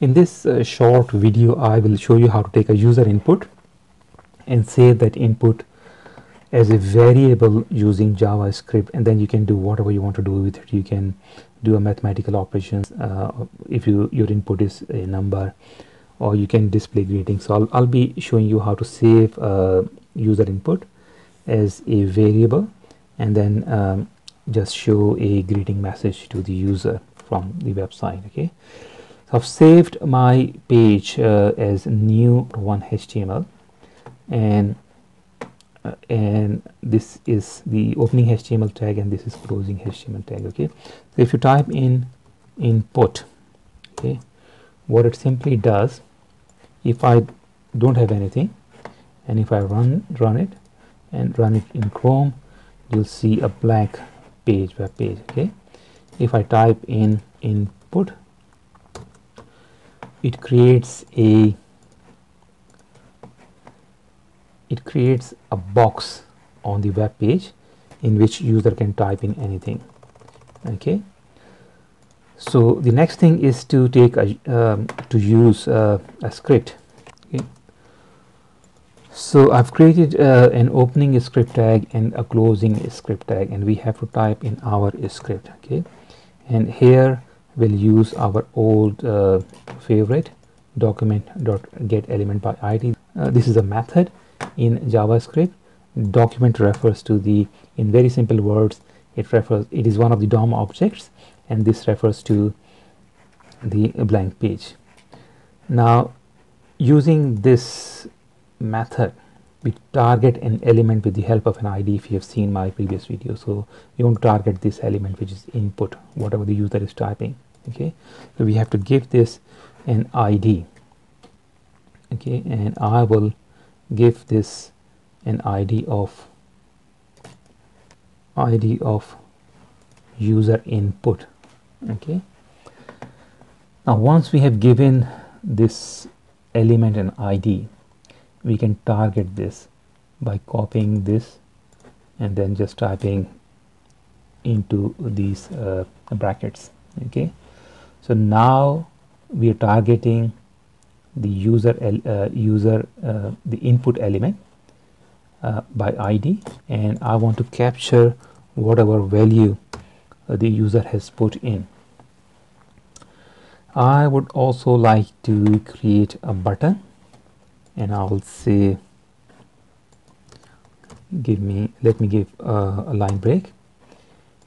In this uh, short video, I will show you how to take a user input and save that input as a variable using JavaScript and then you can do whatever you want to do with it. You can do a mathematical operations uh, if you your input is a number or you can display greetings. So I'll, I'll be showing you how to save uh, user input as a variable and then um, just show a greeting message to the user from the website okay so I've saved my page uh, as new one HTML and uh, and this is the opening HTML tag and this is closing HTML tag okay? So if you type in input okay what it simply does if I don't have anything and if I run run it and run it in Chrome you'll see a blank page web page okay? If I type in input it creates a it creates a box on the web page in which user can type in anything okay? So the next thing is to take a um, to use uh, a script okay? So I've created uh, an opening script tag and a closing script tag and we have to type in our script okay? And here we'll use our old uh, favorite document dot get element by id uh, this is a method in javascript. Document refers to the in very simple words it refers it is one of the dom objects and this refers to the blank page. Now using this method we target an element with the help of an id if you have seen my previous video. So you want to target this element which is input whatever the user is typing okay? So we have to give this an id okay? And i will give this an id of id of user input. Okay? Now once we have given this element an id we can target this by copying this and then just typing into these uh, brackets. Okay so now we are targeting the user uh, user uh, the input element uh, by id and i want to capture whatever value uh, the user has put in. I would also like to create a button. And I will say give me let me give a line break.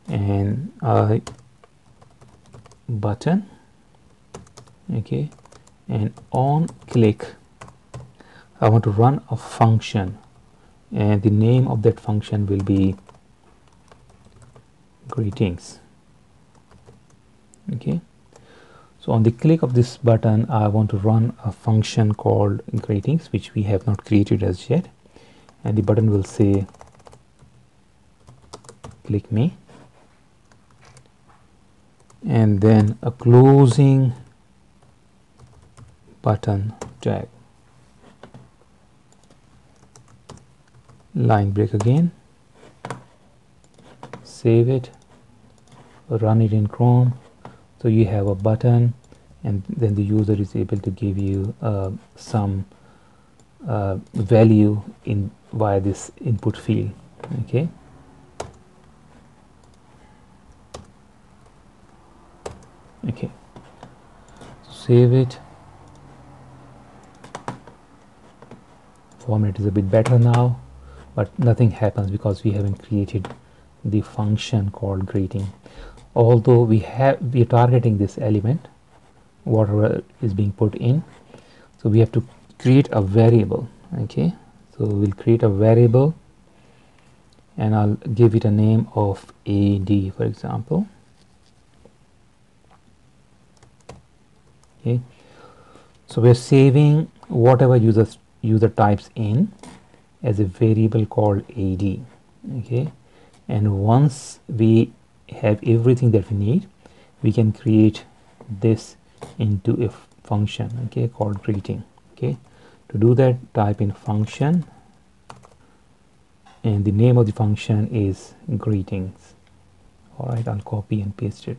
And I button okay and on click I want to run a function and the name of that function will be greetings okay. So on the click of this button I want to run a function called greetings which we have not created as yet and the button will say click me and then a closing button tag line break again. Save it. Run it in Chrome. So you have a button and then the user is able to give you uh, some uh, value in via this input field. Okay okay. Save it. Format is a bit better now but nothing happens because we haven't created the function called greeting although we have we are targeting this element whatever is being put in. So we have to create a variable okay? So we'll create a variable and I'll give it a name of AD for example okay. So we're saving whatever user user types in as a variable called AD okay. And once we have everything that we need we can create this into a function okay called greeting. Okay. To do that type in function and the name of the function is greetings. All right I'll copy and paste it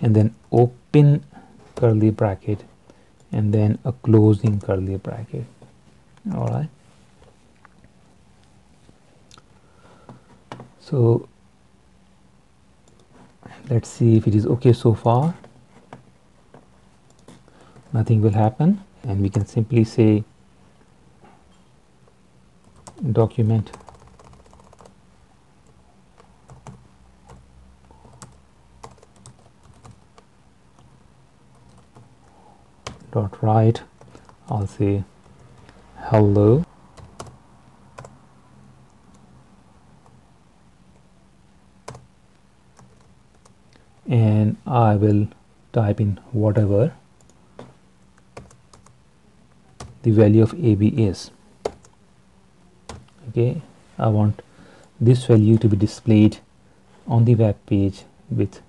and then open curly bracket and then a closing curly bracket. All right so let's see if it is okay so far. Nothing will happen and we can simply say document dot write. I'll say hello. And I will type in whatever the value of AB is. Okay I want this value to be displayed on the web page with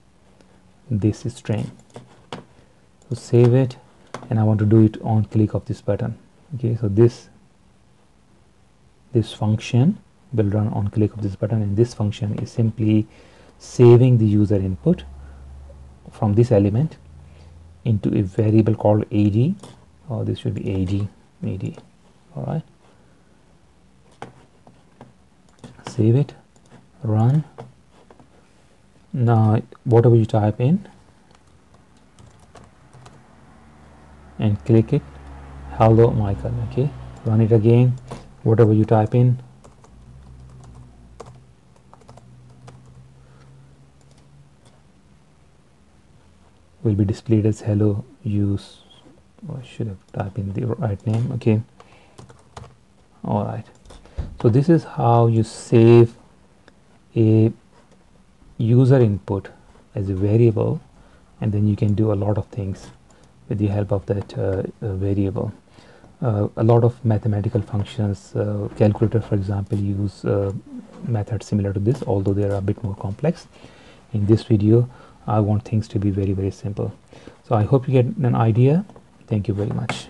this string. So save it and I want to do it on click of this button. Okay so this this function will run on click of this button and this function is simply saving the user input from this element into a variable called ad or oh, this should be ad ad all right. Save it run. Now whatever you type in click it. Hello Michael okay? Run it again. Whatever you type in. Will be displayed as hello use oh, I should have typed in the right name okay all right. So this is how you save a user input as a variable and then you can do a lot of things with the help of that uh, uh, variable. Uh, a lot of mathematical functions calculator for example use methods similar to this although they are a bit more complex. In this video I want things to be very very simple. So I hope you get an idea. Thank you very much